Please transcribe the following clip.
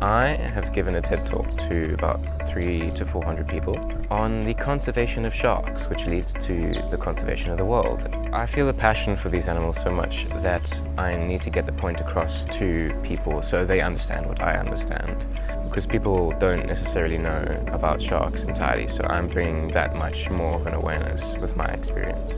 I have given a TED talk to about three to 400 people on the conservation of sharks, which leads to the conservation of the world. I feel a passion for these animals so much that I need to get the point across to people so they understand what I understand. Because people don't necessarily know about sharks entirely, so I'm bringing that much more of an awareness with my experience.